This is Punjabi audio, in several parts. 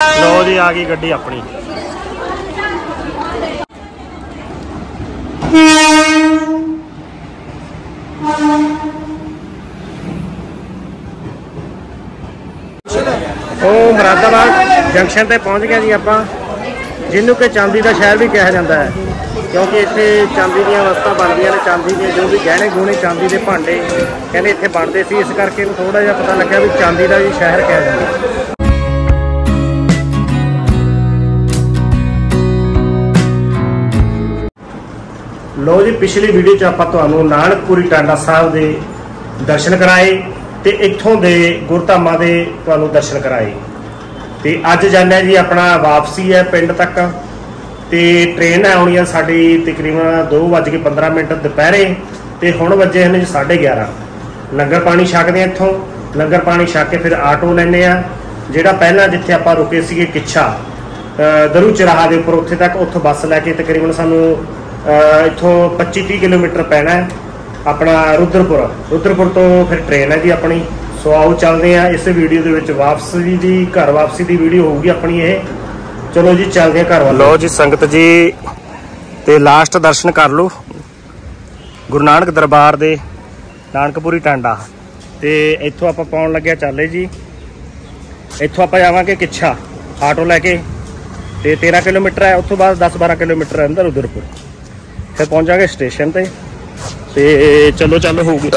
ਲੋ ਜੀ, ਆ ਗਈ ਗੱਡੀ ਆਪਣੀ। ਉਹ ਮੁਰਾਦਾਬਾਦ ਜੰਕਸ਼ਨ ਤੇ ਪਹੁੰਚ ਗਏ ਜੀ ਆਪਾਂ। ਜਿਹਨੂੰ ਕਿ ਚਾਂਦੀ ਦਾ ਸ਼ਹਿਰ ਵੀ ਕਿਹਾ ਜਾਂਦਾ ਹੈ। ਕਿਉਂਕਿ ਇੱਥੇ ਚਾਂਦੀ ਦੀਆਂ ਵਸਤਾਂ ਬਣਦੀਆਂ ਨੇ, ਚਾਂਦੀ ਦੇ ਜੋ ਵੀ ਗਹਿਣੇ ਗੁਣੇ ਚਾਂਦੀ ਦੇ ਭਾਂਡੇ ਕਹਿੰਦੇ ਇੱਥੇ ਬਣਦੇ ਸੀ। ਇਸ ਕਰਕੇ ਥੋੜਾ ਜਿਹਾ ਪਤਾ ਲੱਗਿਆ ਵੀ ਚਾਂਦੀ ਦਾ ਵੀ ਸ਼ਹਿਰ ਕਿਹਾ ਜਾਂਦਾ ਲੋ ਜੀ, ਪਿਛਲੀ ਵੀਡੀਓ 'ਚ ਆਪਾਂ ਤੁਹਾਨੂੰ ਨਾਨਕਪੁਰੀ ਟਾਂਡਾ ਸਾਹਿਬ ਦੇ ਦਰਸ਼ਨ ਕਰਾਏ ਤੇ ਇੱਥੋਂ ਦੇ ਗੁਰਧਾਮਾਂ ਦੇ ਤੁਹਾਨੂੰ ਦਰਸ਼ਨ ਕਰਾਏ। ਤੇ ਅੱਜ ਜਾਂਦੇ ਜੀ, ਆਪਣਾ ਵਾਪਸੀ ਹੈ ਪਿੰਡ ਤੱਕ ਤੇ ਟ੍ਰੇਨ ਆਉਣੀ ਆ ਸਾਡੀ ਤਕਰੀਬਨ 2:15 ਮਿੰਟ ਦੁਪਹਿਰੇ ਤੇ ਹੁਣ ਵੱਜੇ ਹਨ ਜੀ 11:30 ਲੰਗਰ ਪਾਣੀ ਛਕਦੇ ਆ ਇੱਥੋਂ, ਲੰਗਰ ਪਾਣੀ ਛਕ ਕੇ ਫਿਰ ਆਟੋ ਲੈਨੇ ਆ ਜਿਹੜਾ ਪਹਿਲਾਂ ਜਿੱਥੇ ਆਪਾਂ ਰੁਕੇ ਸੀਗੇ ਕਿੱਛਾ ਦਰੂ ਚਰਾਹਾ ਦੇ ਉੱਪਰ, ਉੱਥੇ ਤੱਕ ਉੱਥੋਂ ਬੱਸ ਲੈ ਕੇ ਤਕਰੀਬਨ ਸਾਨੂੰ ਇੱਥੋਂ 25-30 ਕਿਲੋਮੀਟਰ ਪੈਣਾ ਹੈ, ਆਪਣਾ ਰੁਦਰਪੁਰ। ਰੁਦਰਪੁਰ ਤੋਂ ਫਿਰ ਟ੍ਰੇਨ ਹੈ ਜੀ ਆਪਣੀ। ਸੋ ਆਓ ਚੱਲਦੇ ਆ ਇਸ ਵੀਡੀਓ ਦੇ ਵਿੱਚ ਵਾਪਸੀ ਦੀ, ਘਰ ਵਾਪਸੀ ਦੀ ਵੀਡੀਓ ਹੋਊਗੀ ਆਪਣੀ ਇਹ। ਚਲੋ ਜੀ, ਚੱਲਦੇ ਆ ਘਰ ਵੱਲ। ਲੋ ਜੀ, ਸੰਗਤ ਜੀ, ਤੇ ਲਾਸਟ ਦਰਸ਼ਨ ਕਰ ਲਓ। ਗੁਰੂ ਨਾਨਕ ਦਰਬਾਰ ਦੇ, ਨਾਨਕਪੁਰੀ ਟਾਂਡਾ। ਤੇ ਇੱਥੋਂ ਆਪਾਂ ਪਾਉਣ ਲੱਗਿਆ ਚੱਲੇ ਜੀ। ਇੱਥੋਂ ਆਪਾਂ ਜਾਵਾਂਗੇ ਕਿੱਛਾ, ਆਟੋ ਲੈ ਕੇ। ਤੇ 13 ਕਿਲੋਮੀਟਰ ਹੈ, ਉੱਥੋਂ ਬਾਅਦ 10-12 ਕਿਲੋਮੀਟਰ ਅੰਦਰ ਉਧਰਪੁਰ ਫਿਰ ਪਹੁੰਚਾਂਗੇ ਸਟੇਸ਼ਨ ਤੇ। ਤੇ ਚਲੋ ਚੱਲ ਹੋਊਗੀ।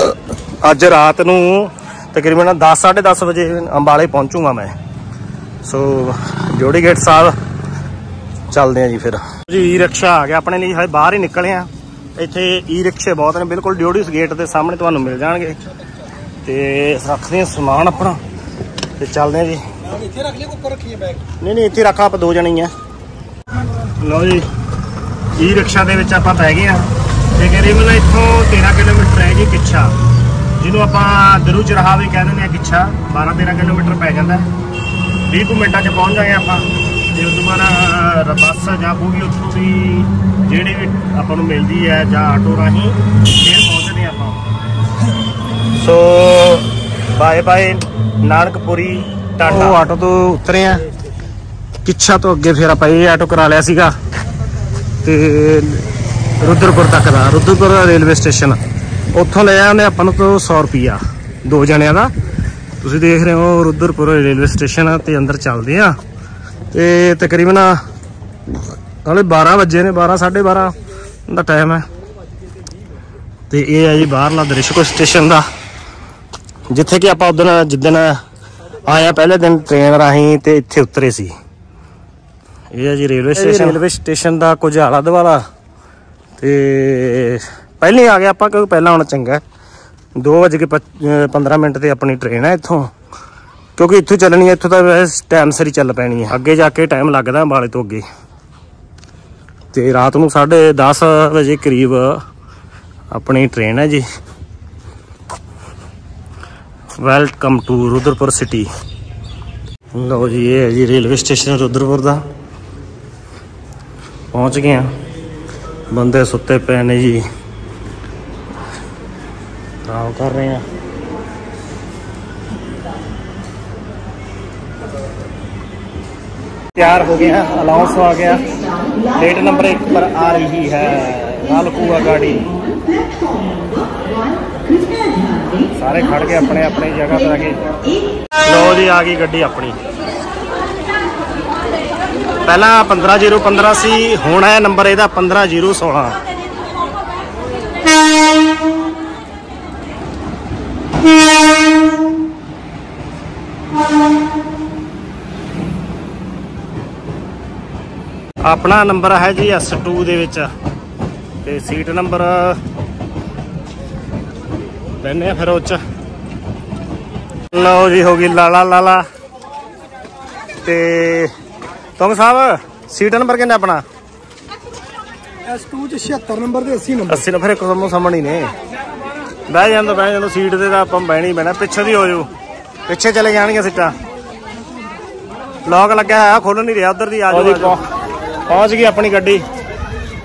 ਅੱਜ ਰਾਤ ਨੂੰ ਤਕਰੀਬਨ 10:30 ਵਜੇ ਅੰਬਾਲੇ ਪਹੁੰਚੂਗਾ ਮੈਂ। ਸੋ ਜੋੜੀ ਗੇਟ ਸਾਹਿਬ ਚੱਲਦੇ ਆ ਜੀ ਫਿਰ। ਜੀ ਈ ਰਿਕਸ਼ਾ ਆ ਗਿਆ ਆਪਣੇ ਲਈ ਹਜੇ ਬਾਹਰ ਹੀ ਨਿਕਲੇ ਆ ਇੱਥੇ ਈ ਰਿਕਸ਼ੇ ਬਹੁਤ ਨੇ ਬਿਲਕੁਲ ਡਿਊਡੀਸ ਗੇਟ ਦੇ ਸਾਹਮਣੇ ਤੁਹਾਨੂੰ ਮਿਲ ਜਾਣਗੇ। ਤੇ ਰੱਖਦੇ ਆ ਸਮਾਨ ਆਪਣਾ ਤੇ ਚੱਲਦੇ ਆ ਜੀ। ਇੱਥੇ ਰੱਖ ਲਈ ਉੱਪਰ ਰੱਖੀਏ ਬੈਗ ਨਹੀਂ ਨਹੀਂ ਇੱਥੇ ਰੱਖਾ ਆਪਾਂ ਦੋ ਜਣੇ ਹੀ ਆ। ਲਓ ਜੀ। ਈ ਰਿਕਸ਼ਾ ਦੇ ਵਿੱਚ ਆਪਾਂ ਪੈ ਗਏ ਆ। ਤੇ ਕਰੀਬਨ ਇੱਥੋਂ 13 ਕਿਲੋਮੀਟਰ ਹੈ ਜੀ ਕਿੱਛਾ ਜਿਹਨੂੰ ਆਪਾਂ ਦਰੂ ਚਰਹਾ ਵੀ ਕਹਿ ਦਿੰਦੇ ਆ ਕਿੱਛਾ 12 13 ਕਿਲੋਮੀਟਰ ਪੈ ਜਾਂਦਾ। 20 ਕੁ ਮਿੰਟਾਂ 'ਚ ਪਹੁੰਚ ਜਾਗੇ ਆਪਾਂ। ਤੇ ਉਸ ਤੋਂ ਬਾਅਦ ਬੱਸ ਜਾਂ ਕੋਈ ਉੱਥੋਂ ਦੀ ਜਿਹੜੀ ਵੀ ਆਪਾਂ ਨੂੰ ਮਿਲਦੀ ਹੈ ਜਾਂ ਆਟੋ ਰਾਹੀਂ, ਫਿਰ ਪਹੁੰਚਦੇ ਆਪਾਂ। So, bye bye, Nanakpuri, ta ta. ਉਹ ਆਟੋ ਤੋਂ ਉਤਰੇ ਆ। ਕਿੱਛਾ ਤੋਂ ਅੱਗੇ ਫੇਰ ਆਪਾਂ ਇਹ ਆਟੋ ਕਰਾ ਲਿਆ ਸੀਗਾ। ਤੇ ਰੁਦਰਪੁਰ ਤੱਕ ਦਾ, ਰੁਦਰਪੁਰ ਰੇਲਵੇ ਸਟੇਸ਼ਨ। ਉੱਥੋਂ ਲਿਆ ਉਹਨੇ ਆਪਾਂ ਨੂੰ ਤੋਂ 100 ਰੁਪਿਆ ਦੋ ਜਣਿਆਂ ਦਾ। ਤੁਸੀਂ ਦੇਖ ਰਹੇ ਹੋ ਰੁਦਰਪੁਰ ਰੇਲਵੇ ਸਟੇਸ਼ਨ ਆ ਤੇ ਅੰਦਰ ਚੱਲਦੇ ਆ ਤੇ ਤਕਰੀਬਨ ਹਲੇ 12 ਵਜੇ ਨੇ 12 12:30 ਦਾ ਟਾਈਮ ਹੈ। ਤੇ ਇਹ ਹੈ ਜੀ ਬਾਹਰਲਾ ਦ੍ਰਿਸ਼ ਕੋ ਸਟੇਸ਼ਨ ਦਾ, ਜਿੱਥੇ ਕਿ ਆਪਾਂ ਉਦੋਂ ਜਿੱਦਣ ਆਇਆ, ਪਹਿਲੇ ਦਿਨ ਟ੍ਰੇਨ ਰਾਹੀਂ ਤੇ ਇੱਥੇ ਉਤਰੇ ਸੀ। ਇਹ ਹੈ ਜੀ ਰੇਲਵੇ ਸਟੇਸ਼ਨ। ਰੇਲਵੇ ਸਟੇਸ਼ਨ ਦਾ ਕੁਝ ਆਲਾ ਦਵਾਲਾ ਤੇ ਪਹਿਲੇ ਆ ਗਿਆ ਆਪਾਂ ਕਿਉਂਕਿ ਪਹਿਲਾਂ ਆਉਣਾ ਚੰਗਾ 2:15 ਮਿੰਟ ਤੇ ਆਪਣੀ ਟ੍ਰੇਨ ਹੈ ਇੱਥੋਂ। ਕਿਉਂਕਿ ਇੱਥੋਂ ਚੱਲਣੀ ਹੈ ਇੱਥੋਂ ਤਾਂ ਟਾਈਮ ਸਿਰ ਹੀ ਚੱਲ ਪੈਣੀ ਹੈ। ਅੱਗੇ ਜਾ ਕੇ ਟਾਈਮ ਲੱਗਦਾ ਅੰਬਾਲੇ ਤੋਂ ਅੱਗੇ। ਤੇ ਰਾਤ ਨੂੰ 10:30 ਵਜੇ ਕਰੀਬ ਆਪਣੀ ਟ੍ਰੇਨ ਹੈ ਜੀ। ਵੈਲਕਮ ਟੂ ਰੁਦਰਪੁਰ ਸਿਟੀ ਲਓ ਜੀ ਇਹ ਹੈ ਜੀ ਰੇਲਵੇ ਸਟੇਸ਼ਨ ਰੁਦਰਪੁਰ ਦਾ। ਪਹੁੰਚ ਗਏ ਆ। ਬੰਦੇ ਸੁੱਤੇ ਪਏ ਨੇ ਜੀ। ਆਰਾਮ ਕਰ ਰਹੇ ਆ। ਤਿਆਰ ਹੋ ਗਏ ਆ ਅਲਾਉਂਸ ਆ ਗਿਆ। ਡੇਟ ਨੰਬਰ 1 ਪਰ ਆ ਰਹੀ ਹੈ ਨਾਲ ਲਾਲਕੂਆ ਗਾੜੀ। ਸਾਰੇ ਖੜ ਕੇ ਆਪਣੇ ਆਪਣੇ ਜਗ੍ਹਾ ਤੇ ਆ ਗਏ ਲੋ ਜੀ, ਆ ਗਈ ਗੱਡੀ ਆਪਣੀ। ਪਹਿਲਾਂ 15015 ਸੀ, ਹੁਣ ਹੈ ਨੰਬਰ ਇਹਦਾ 15016 ਆਪਣਾ ਨੰਬਰ ਹੈ ਜੀ S2 ਦੇ ਵਿੱਚ ਤੇ ਸੀਟ ਨੰਬਰ ਲੈਨੇ ਆ ਫਿਰ ਉਹ ਚ। ਲਓ ਜੀ, ਹੋ ਗਈ ਲਾਲਾ ਲਾਲਾ ਤੇ ਤੁਮ ਸਾਹਿਬ ਸੀਟ ਨੰਬਰ ਕਿੰਨਾ ਆਪਣਾ? S2 ਚ 76 ਨੰਬਰ ਤੇ 80 ਨੰਬਰ। 80 ਨੂੰ ਫਿਰ ਇੱਕ ਤੁਹਾਨੂੰ ਸਾਹਮਣੇ ਹੀ ਨੇ। ਬਹਿ ਜਾਂਦਾ ਬਹਿ ਜਾਂਦਾ ਸੀਟ ਤੇ ਤਾਂ ਆਪਾਂ ਬਹਿਣੀ ਪੈਣਾ। ਪਿੱਛੇ ਦੀ ਹੋ ਜਾਓ ਪਿੱਛੇ ਚਲੇ ਜਾਣਗੇ ਸੀਟਾਂ। ਲੌਕ ਲੱਗਿਆ ਹੋਇਆ ਖੋਲ ਨਹੀਂ ਰਿਹਾ ਉਧਰ ਦੀ ਆ ਜਾਓ ਪਹੁੰਚ ਗਈ ਆਪਣੀ ਗੱਡੀ।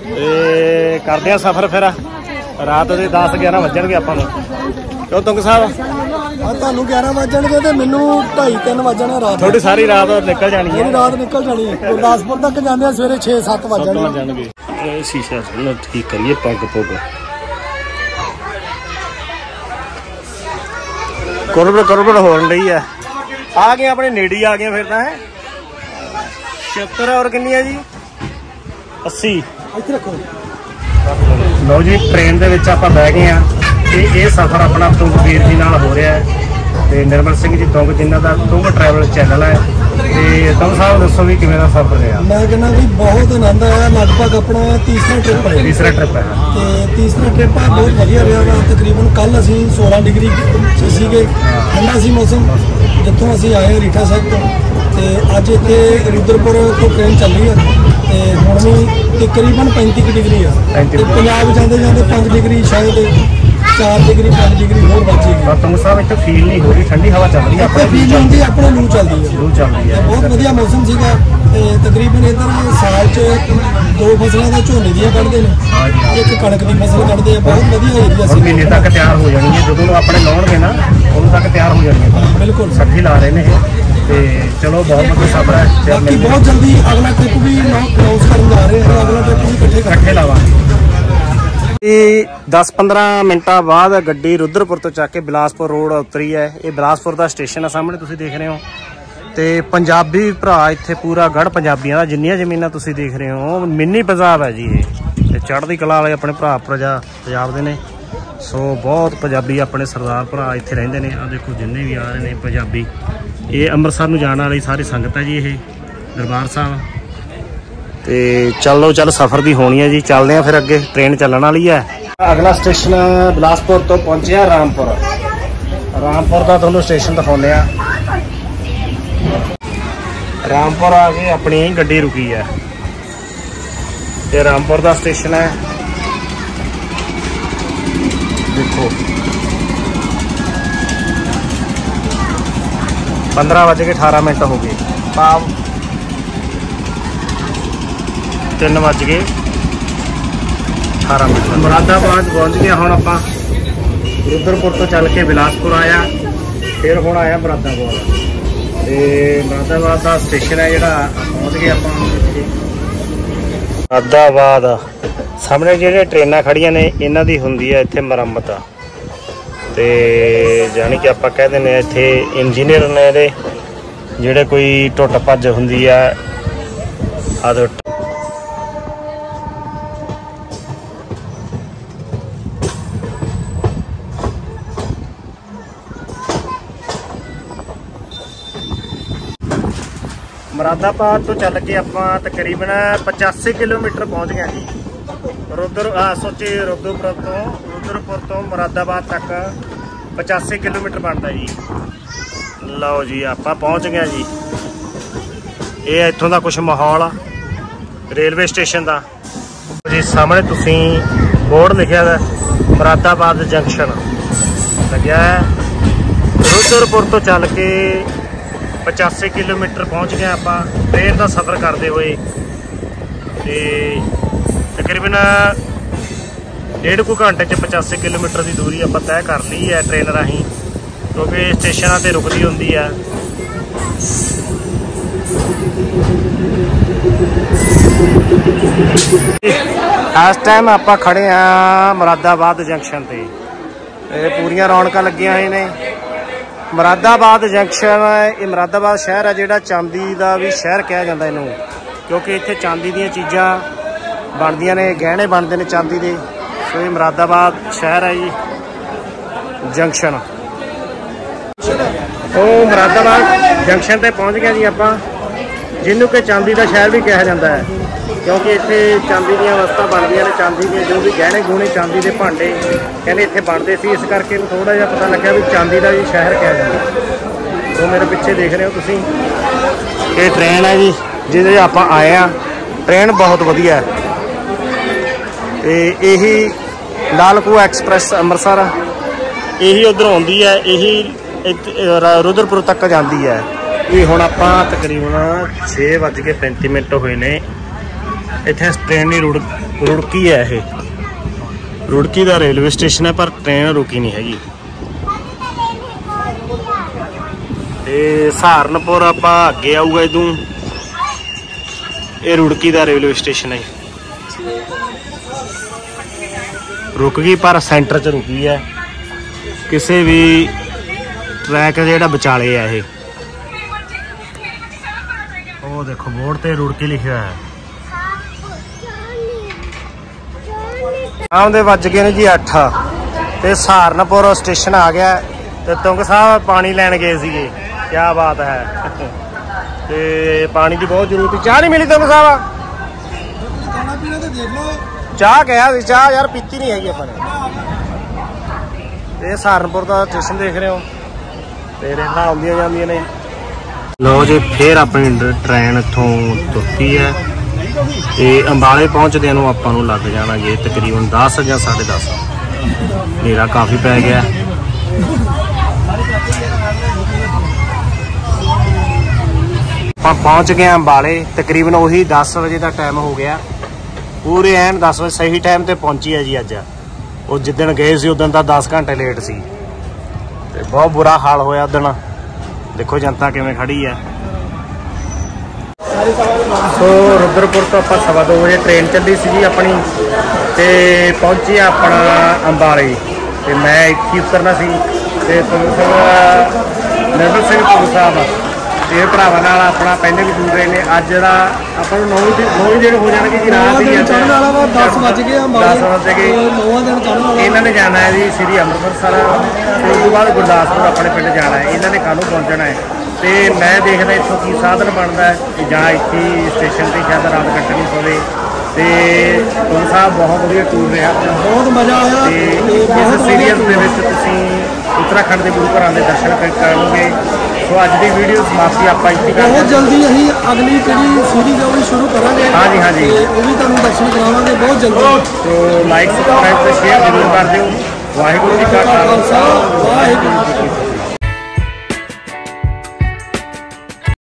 ਤੇ ਕਰਦੇ ਆ ਸਫ਼ਰ ਫਿਰ। ਰਾਤ ਦੇ 10 11 ਵੱਜਣਗੇ ਆਪਾਂ ਨੂੰ। ਕਿਉਂ ਤੁੰਗ ਸਾਹਿਬ? ਆ ਤੁਹਾਨੂੰ 11 ਵਜਣਗੇ ਤੇ ਮੈਨੂੰ 2:30 3 ਵਜਣਾ ਰਾਤ। ਤੁਹਾਡੀ ਸਾਰੀ ਰਾਤ ਨਿਕਲ ਜਾਣੀ ਮੇਰੀ ਰਾਤ ਨਿਕਲ ਜਾਣੀ। ਹੈ ਗੁਰਦਾਸਪੁਰ ਤੱਕ ਜਾਂਦੇ ਆ ਸਵੇਰੇ 6-7 ਵਜਣਗੇ ਜਾਣਗੇ। ਇਹ ਸ਼ੀਸ਼ਾ ਨੂੰ ਠੀਕ ਕਰੀਏ ਪੱਗ ਪੁੱਗ। ਕਰਬੜ ਕਰਬੜ ਹੋਣ ਰਹੀ ਹੈ ਆ ਗਏ ਆਪਣੇ ਨੇੜੇ ਹੀ ਆ ਗਏ ਫਿਰ ਤਾਂ ਹੈ? 76 ਔਰ ਕਿੰਨੀ ਹੈ ਜੀ? 80 ਇੱਥੇ ਰੱਖੋ। ਲਓ ਜੀ ਟ੍ਰੇਨ ਦੇ ਵਿੱਚ ਆਪਾਂ ਬਹਿ ਗਏ ਆ। ਤੇ ਇਹ ਸਫ਼ਰ ਆਪਣਾ ਤੁੰਗਵੀਰ ਜੀ ਨਾਲ ਹੋ ਰਿਹਾ ਹੈ ਤੇ ਨਿਰਮਲ ਸਿੰਘ ਜੀ ਤੁੰਗ ਜਿਨ੍ਹਾਂ ਦਾ ਤੁੰਗ ਟਰੈਵਲ ਚੈਨਲ ਹੈ। ਤੇ ਤੁੰਗ ਸਾਹਿਬ ਦੱਸੋ ਵੀ ਕਿਵੇਂ ਦਾ ਸਫ਼ਰ ਰਿਹਾ? ਮੈਂ ਕਹਿੰਦਾ ਵੀ ਬਹੁਤ ਆਨੰਦ ਆਇਆ ਲਗਭਗ ਆਪਣਾ ਤੀਸਰਾ ਟ੍ਰਿਪ ਹੈ। ਤੀਸਰਾ ਟ੍ਰਿਪ ਹੈ। ਤੇ ਤੀਸਰਾ ਟ੍ਰਿਪ ਆ ਬਹੁਤ ਵਧੀਆ ਰਿਹਾ ਵਾ। ਤਕਰੀਬਨ ਕੱਲ ਅਸੀਂ 16 ਡਿਗਰੀ ਸੀਗੇ। ਠੰਡਾ ਸੀ ਮੌਸਮ। ਜਿੱਥੋਂ ਅਸੀਂ ਆਏ ਰੀਠਾ ਸਾਹਿਬ ਤੋਂ। ਤੇ ਅੱਜ ਇੱਥੇ ਰੁਦਰਪੁਰ ਤੋਂ ਟ੍ਰੇਨ ਚੱਲੀ ਆ। ਤੇ ਹੁਣ ਵੀ ਤਕਰੀਬਨ 35 ਕੁ ਡਿਗਰੀ ਆ। 35 ਤੇ ਪੰਜਾਬ ਜਾਂਦੇ ਜਾਂਦੇ 5 ਡਿਗਰੀ ਸ਼ਾਇਦ। 4 ਡਿਗਰੀ 5 ਡਿਗਰੀ ਹੋਰ ਵੱਜੇਗੀ ਪਰ ਤੁੰਗ ਸਾਹਿਬ ਇੱਥੇ ਫੀਲ ਨਹੀਂ ਹੋ ਰਹੀ ਠੰਡੀ ਹਵਾ ਚੱਲ ਰਹੀ ਹੈ ਆਪਣੇ ਫੀਲ ਹੁੰਦੀ ਆਪਣੇ ਲੂ ਚੱਲਦੀ ਆ ਲੂ ਚੱਲ ਰਹੀ ਹੈ। ਬਹੁਤ ਵਧੀਆ ਮੌਸਮ ਸੀਗਾ ਤੇ ਤਕਰੀਬਨ ਇਧਰ ਸਾਲ 'ਚ ਦੋ ਫਸਲਾਂ ਦਾ ਝੋਨੇ ਦੀਆਂ ਕੱਢਦੇ ਨੇ। ਇੱਕ ਕਣਕ ਦੀ ਫਸਲ ਕੱਢਦੇ ਆ ਬਹੁਤ ਵਧੀਆ ਏਰੀਆ ਸੀ ਮਹੀਨੇ ਤੱਕ ਤਿਆਰ ਹੋ ਜਾਣੀ ਹੈ ਜਦੋਂ ਆਪਣੇ ਲਾਉਣਗੇ ਨਾ ਉਦੋਂ ਤੱਕ ਤਿਆਰ ਹੋ ਜਾਣੀ ਹੈ। ਬਿਲਕੁਲ। ਸੱਠੀ ਲਾ ਰਹੇ ਨੇ ਇਹ ਤੇ ਚਲੋ ਬਹੁਤ ਵਧੀਆ ਸਫ਼ਰ ਹੈ ਬਾਕੀ ਬਹੁਤ ਜਲਦੀ ਅਗਲਾ ਟ੍ਰਿਪ ਵੀ ਅਨਾਉਂਸ ਕਰਨ ਜਾ ਰਹੇ ਹਾਂ ਅਗਲਾ ਟ੍ਰਿਪ ਵੀ ਇਕੱਠੇ ਕਰ ਇਕੱਠੇ ਲਾਵਾਂਗੇ। ਇਹ 10-15 ਮਿੰਟਾਂ ਬਾਅਦ ਗੱਡੀ ਰੁਦਰਪੁਰ ਤੋਂ ਚੱਕ ਕੇ ਬਿਲਾਸਪੁਰ ਰੋਡ ਉਤਰੀ ਹੈ। ਇਹ ਬਿਲਾਸਪੁਰ ਦਾ ਸਟੇਸ਼ਨ ਹੈ ਸਾਹਮਣੇ, ਤੁਸੀਂ ਦੇਖ ਰਹੇ ਹੋ। ਤੇ ਪੰਜਾਬੀ ਭਰਾ ਇੱਥੇ ਪੂਰਾ ਗੜ ਪੰਜਾਬੀਆਂ ਦਾ, ਜਿੰਨੀਆਂ ਜ਼ਮੀਨਾਂ ਤੁਸੀਂ ਦੇਖ ਰਹੇ ਹੋ, ਮਿੰਨੀ ਪੰਜਾਬ ਹੈ ਜੀ ਇਹ। ਤੇ ਚੜ੍ਹਦੀ ਕਲਾ ਵਾਲੇ ਆਪਣੇ ਭਰਾ ਪ੍ਰਜਾ ਪੰਜਾਬ ਦੇ ਨੇ। ਸੋ ਬਹੁਤ ਪੰਜਾਬੀ ਆਪਣੇ ਸਰਦਾਰ ਭਰਾ ਇੱਥੇ ਰਹਿੰਦੇ ਨੇ। ਆ ਦੇਖੋ, ਜਿੰਨੇ ਵੀ ਆ ਰਹੇ ਨੇ ਪੰਜਾਬੀ। ਇਹ ਅੰਮ੍ਰਿਤਸਰ ਨੂੰ ਜਾਣ ਵਾਲੀ ਸਾਰੀ ਸੰਗਤ ਹੈ ਜੀ ਇਹ, ਦਰਬਾਰ ਸਾਹਿਬ। ਤੇ ਚੱਲੋ ਚੱਲ ਸਫ਼ਰ ਦੀ ਹੋਣੀ ਹੈ ਜੀ। ਚੱਲਦੇ ਆ ਫਿਰ ਅੱਗੇ ਟ੍ਰੇਨ ਚੱਲਣ ਵਾਲੀ ਹੈ। ਅਗਲਾ ਸਟੇਸ਼ਨ ਬਿਲਾਸਪੁਰ ਤੋਂ ਪਹੁੰਚਿਆ ਰਾਮਪੁਰ। ਰਾਮਪੁਰ ਦਾ ਤੁਹਾਨੂੰ ਸਟੇਸ਼ਨ ਦਿਖਾਉਂਦੇ ਆ ਰਾਮਪੁਰ ਆ ਕੇ ਆਪਣੀ ਗੱਡੀ ਰੁਕੀ ਹੈ। ਤੇ ਰਾਮਪੁਰ ਦਾ ਸਟੇਸ਼ਨ ਹੈ। ਦੇਖੋ। 15 ਵਜੇ ਕੇ 18 ਮਿੰਟ ਹੋ ਗਏ। ਪਾਵ ਤਿੰਨ ਵੱਜ ਗਏ। 18 ਮਿੰਟ। ਮੁਰਾਦਾਬਾਦ ਪਹੁੰਚ ਗਿਆ ਹੁਣ ਆਪਾਂ। ਰੁਦਰਪੁਰ ਤੋਂ ਚੱਲ ਕੇ ਬਿਲਾਸਪੁਰ ਆਇਆ। ਫਿਰ ਹੁਣ ਆਇਆ ਮੁਰਾਦਾਬਾਦ। ਤੇ ਮੁਰਾਦਾਬਾਦ ਦਾ ਸਟੇਸ਼ਨ ਹੈ ਜਿਹੜਾ, ਪਹੁੰਚ ਗਏ ਆਪਾਂ। ਮੁਰਾਦਾਬਾਦ। ਸਾਹਮਣੇ ਜਿਹੜੇ ਟ੍ਰੇਨਾਂ ਖੜੀਆਂ ਨੇ, ਇਹਨਾਂ ਦੀ ਹੁੰਦੀ ਹੈ ਇੱਥੇ ਮੁਰੰਮਤ। ਤੇ ਜਾਨੀ ਕਿ ਆਪਾਂ ਕਹਿੰਦੇ ਨੇ ਇੱਥੇ ਇੰਜੀਨੀਅਰ ਨੇ ਇਹਦੇ, ਜਿਹੜੇ ਕੋਈ ਟੁੱਟ ਭੱਜ ਹੁੰਦੀ ਆ ਆਦੋ ਮੁਰਾਦਾਬਾਦ ਤੋਂ ਚੱਲ ਕੇ ਆਪਾਂ ਤਕਰੀਬਨ 85 ਕਿਲੋਮੀਟਰ ਪਹੁੰਚ ਗਏ ਜੀ। ਰੁਦਰ ਸੋਚੀ ਰੁਦਰਪੁਰ ਤੋਂ ਰੁਦਰਪੁਰ ਤੋਂ ਮੁਰਾਦਾਬਾਦ ਤੱਕ 85 ਕਿਲੋਮੀਟਰ ਬਣਦਾ ਜੀ। ਲਓ ਜੀ, ਆਪਾਂ ਪਹੁੰਚ ਗਏ ਜੀ। ਇਹ ਇੱਥੋਂ ਦਾ ਕੁਝ ਮਾਹੌਲ ਆ, ਰੇਲਵੇ ਸਟੇਸ਼ਨ ਦਾ। ਜੀ, ਸਾਹਮਣੇ ਤੁਸੀਂ ਬੋਰਡ ਲਿਖਿਆ ਹੈ ਮੁਰਾਦਾਬਾਦ ਜੰਕਸ਼ਨ। ਲੱਗਿਆ ਰੁਦਰਪੁਰ ਤੋਂ ਚੱਲ ਕੇ 85 ਕਿਲੋਮੀਟਰ ਪਹੁੰਚ ਗਏ ਆਪਾਂ ਟ੍ਰੇਨ ਦਾ ਸਫ਼ਰ ਕਰਦੇ ਹੋਏ। ਤੇ ਤਕਰੀਬਨ ਡੇਢ ਕੁ ਘੰਟੇ ਚ 85 ਕਿਲੋਮੀਟਰ ਦੀ ਦੂਰੀ ਆਪਾਂ ਤੈਅ ਕਰ ਲਈ ਹੈ ਟ੍ਰੇਨ ਰਾਹੀਂ, ਕਿਉਂਕਿ ਸਟੇਸ਼ਨਾਂ ਤੇ ਰੁਕਦੀ ਹੁੰਦੀ ਆ। ਇਸ ਟਾਈਮ ਆਪਾਂ ਖੜੇ ਆ ਮੁਰਾਦਾਬਾਦ ਜੰਕਸ਼ਨ ਤੇ। ਇਹ ਪੂਰੀਆਂ ਰੌਣਕਾਂ ਲੱਗੀਆਂ ਹੋਈਆਂ ਨੇ। ਮੁਰਾਦਾਬਾਦ ਜੰਕਸ਼ਨ ਹੈ। ਇਹ ਮੁਰਾਦਾਬਾਦ ਸ਼ਹਿਰ ਹੈ ਜਿਹੜਾ ਚਾਂਦੀ ਦਾ ਵੀ ਸ਼ਹਿਰ ਕਿਹਾ ਜਾਂਦਾ ਇਹਨੂੰ। ਕਿਉਂਕਿ ਇੱਥੇ ਚਾਂਦੀ ਦੀਆਂ ਚੀਜ਼ਾਂ ਬਣਦੀਆਂ ਨੇ, ਗਹਿਣੇ ਬਣਦੇ ਨੇ ਚਾਂਦੀ ਦੇ। ਸੋ ਇਹ ਮੁਰਾਦਾਬਾਦ ਸ਼ਹਿਰ ਹੈ ਜੀ, ਜੰਕਸ਼ਨ। ਉਹ ਮੁਰਾਦਾਬਾਦ ਜੰਕਸ਼ਨ ਤੇ ਪਹੁੰਚ ਗਏ ਜੀ ਆਪਾਂ। ਜਿਹਨੂੰ ਕਿ ਚਾਂਦੀ ਦਾ ਸ਼ਹਿਰ ਵੀ ਕਿਹਾ ਜਾਂਦਾ ਹੈ। ਕਿਉਂਕਿ ਇੱਥੇ ਚਾਂਦੀ ਦੀਆਂ ਵਸਤਾਂ ਬਣਦੀਆਂ ਨੇ ਚਾਂਦੀ ਦੇ ਜੋ ਵੀ ਗਹਿਣੇ ਗੂਣੇ ਚਾਂਦੀ ਦੇ ਭਾਂਡੇ ਕਹਿੰਦੇ ਇੱਥੇ ਬਣਦੇ ਸੀ ਇਸ ਕਰਕੇ ਇਹਨੂੰ ਥੋੜਾ ਜਿਹਾ ਪਤਾ ਲੱਗਿਆ ਵੀ ਚਾਂਦੀ ਦਾ ਜੀ ਸ਼ਹਿਰ ਕਿਹਾ ਜਾਂਦਾ। ਸੋ ਮੇਰੇ ਪਿੱਛੇ ਦੇਖ ਰਹੇ ਹੋ ਤੁਸੀਂ। ਇਹ ਟ੍ਰੇਨ ਹੈ ਜੀ ਜਿਹਦੇ ਆਪਾਂ ਆਏ ਆ ਟ੍ਰੇਨ ਬਹੁਤ ਵਧੀਆ ਹੈ। ਤੇ ਇਹੀ ਲਾਲਕੂ ਐਕਸਪ੍ਰੈਸ ਅੰਮ੍ਰਿਤਸਰ ਇਹੀ ਉਧਰੋਂ ਆਉਂਦੀ ਹੈ ਇਹੀ ਰੁਦਰਪੁਰ ਤੱਕ ਜਾਂਦੀ ਹੈ। ਵੀ ਹੁਣ ਆਪਾਂ ਤਕਰੀਬਨ 6:35 ਮਿੰਟ ਹੋਏ ਨੇ। ਇੱਥੇ ਟ੍ਰੇਨ ਨਹੀਂ ਰੁੜ ਰੁੜਕੀ ਹੈ ਇਹ। ਰੁੜਕੀ ਦਾ ਰੇਲਵੇ ਸਟੇਸ਼ਨ ਹੈ, ਪਰ ਟ੍ਰੇਨ ਰੁਕੀ ਨਹੀਂ ਹੈਗੀ। ਤੇ ਸਹਾਰਨਪੁਰ ਆਪਾਂ ਅੱਗੇ ਆਊਗਾ ਇਦੋਂ ਇਹ ਰੁੜਕੀ ਦਾ ਰੇਲਵੇ ਸਟੇਸ਼ਨ ਹੈ ਰੁਕ ਗਈ, ਪਰ ਸੈਂਟਰ 'ਚ ਰੁਕੀ ਹੈ। ਕਿਸੇ ਵੀ ਟਰੈਕ ਜਿਹੜਾ ਵਿਚਾਲੇ ਆ ਇਹ। ਉਹ ਦੇਖੋ, ਬੋਰਡ ਤੇ ਰੁੜਕੀ ਲਿਖਿਆ ਹੈ। ਆਮ ਵੱਜ ਗਏ ਨੇ ਜੀ 8 ਤੇ ਸਹਾਰਨਪੁਰ ਸਟੇਸ਼ਨ ਆ ਗਿਆ ਤੇ ਤੁੰਗ ਸਾਹਿਬ ਪਾਣੀ ਲੈਣ ਗਏ ਸੀਗੇ। ਕੀ ਬਾਤ ਹੈ। ਤੇ ਪਾਣੀ ਦੀ ਬਹੁਤ ਜ਼ਰੂਰਤ ਚਾਹ ਨਹੀਂ ਮਿਲੀ ਤੁੰਗ ਸਾਹਿਬ? ਖਾਣਾ ਪੀਣਾ ਤੇ ਦੇਖ ਲਓ ਚਾਹ ਗਿਆ ਸੀ। ਚਾਹ ਯਾਰ ਪੀਤੀ ਨਹੀਂ ਹੈਗੀ ਆਪਾਂ ਨੇ। ਇਹ ਸਹਾਰਨਪੁਰ ਦਾ ਸਟੇਸ਼ਨ ਦੇਖ ਰਹੇ ਹੋ। ਤੇ ਰੇਲਾਂ ਆਉਂਦੀਆਂ ਜਾਂਦੀਆਂ ਨੇ। ਲੋ ਜੀ, ਫੇਰ ਆਪਣੀ ਟ੍ਰੇਨ ਇੱਥੋਂ ਤੁਰਤੀ ਹੈ। ਤੇ ਅੰਬਾਲੇ ਪਹੁੰਚਦਿਆਂ ਨੂੰ ਆਪਾਂ ਨੂੰ ਲੱਗ ਜਾਣਾ ਜੇ ਤਕਰੀਬਨ 10 ਜਾਂ 10:30 ਹਨੇਰਾ ਕਾਫੀ ਪੈ ਗਿਆ। ਆਪਾਂ ਪਹੁੰਚ ਗਏ ਅੰਬਾਲੇ, ਤਕਰੀਬਨ ਉਹੀ 10 ਵਜੇ ਦਾ ਟਾਈਮ ਹੋ ਗਿਆ। ਪੂਰੇ ਐਨ 10 ਵਜੇ ਸਹੀ ਟਾਈਮ ਤੇ ਪਹੁੰਚੀ ਹੈ ਜੀ ਅੱਜ। ਉਹ ਜਿੱਦਣ ਗਏ ਸੀ, ਉਦੋਂ ਤਾਂ 10 ਘੰਟੇ ਲੇਟ ਸੀ। ਤੇ ਬਹੁਤ ਬੁਰਾ ਹਾਲ ਹੋਇਆ ਉਦੋਂ। ਦੇਖੋ ਜਨਤਾ ਕਿਵੇਂ ਖੜੀ ਹੈ। ਸੋ ਰੁਦਰਪੁਰ ਤੋਂ ਆਪਾਂ ਸਵਾ ਦੋ ਵਜੇ ਟ੍ਰੇਨ ਚੱਲੀ ਸੀ ਜੀ ਆਪਣੀ ਤੇ ਪਹੁੰਚੀ ਆਪਣਾ ਅੰਬਾਲੇ। ਤੇ ਮੈਂ ਇੱਥੇ ਉਤਰਨਾ ਸੀ ਤੇ ਸਿੰਘ ਨਿਰਮਲ ਸਿੰਘ ਪੁਰ ਸਾਹਿਬ ਤੇ ਇਹ ਭਰਾਵਾਂ ਨਾਲ ਆਪਣਾ ਪਹਿਲੇ ਵੀ ਦੂਰ ਰਹੇ ਨੇ। ਅੱਜ ਜਿਹੜਾ ਆਪਾਂ ਨੂੰ 9 ਦਿਨ 9 ਦਿਨ ਹੋ ਜਾਣਗੇ ਜੀ ਰਾਤ ਅੱਜ। ਚੜ੍ਹਨ ਵਾਲਾ ਵਾ 10 ਵੱਜ ਗਏ ਆ 10 ਵੱਜ ਗਏ। ਨੌਵਾਂ ਦਿਨ ਚੜ੍ਹਨ ਵਾਲਾ। ਇਹਨਾਂ ਨੇ ਜਾਣਾ ਹੈ ਜੀ ਸ੍ਰੀ ਅੰਮ੍ਰਿਤਸਰ ਸਾਹਿਬ ਤੇ ਉਸ ਤੋਂ ਬਾਅਦ ਗੁਰਦਾਸਪੁਰ ਆਪਣੇ ਪਿੰਡ ਜਾਣਾ ਹੈ। ਇਹਨਾਂ ਨੇ ਕਾਹਨੂੰ ਪਹੁੰਚਣਾ ਹੈ? ਤੇ ਮੈਂ ਦੇਖਦਾ ਇੱਥੋਂ ਕੀ ਸਾਧਨ ਬਣਦਾ ਹੈ ਕਿ ਜਾਂ ਇੱਥੇ ਸਟੇਸ਼ਨ ਤੇ ਸ਼ਾਇਦ ਰਾਤ ਕੱਟਣੀ ਪਵੇ। ਤੇ ਤੁਮ ਸਾਹਿਬ ਬਹੁਤ ਵਧੀਆ ਟੂਰ ਰਿਹਾ। ਬਹੁਤ ਮਜ਼ਾ ਆਇਆ। ਤੇ ਇਸ ਸੀਰੀਅਲ ਦੇ ਵਿੱਚ ਤੁਸੀਂ ਉੱਤਰਾਖੰਡ ਦੇ ਗੁਰੂ ਘਰਾਂ ਦੇ ਦਰਸ਼ਨ ਕਰ- ਕਰੋਗੇ। ਸੋ ਅੱਜ ਦੀ ਵੀਡੀਓ ਸਮਾਪਤੀ ਆਪਾਂ ਇੱਥੇ ਕਰਦੇ ਬਹੁਤ ਜਲਦੀ ਅਸੀਂ ਅਗਲੀ ਜਿਹੜੀ ਸੀਰੀਜ਼ ਆ ਉਹ ਸ਼ੁਰੂ ਕਰਾਂਗੇ। ਹਾਂਜੀ, ਹਾਂਜੀ। ਉਹ ਵੀ ਤੁਹਾਨੂੰ ਦਰਸ਼ਨ ਕਰਾਵਾਂਗੇ ਬਹੁਤ ਜਲਦੀ। ਸੋ ਲਾਈਕ ਸਬਸਕ੍ਰਾਈਬ ਤੇ ਸ਼ੇਅਰ ਜ਼ਰੂਰ ਕਰ ਦਿਓ। ਵਾਹਿਗੁਰੂ ਜੀ ਕਾ ਖਾਲਸਾ। ਵਾਹਿਗੁਰੂ ਜੀ ਕੀ ਫਤਿਹ।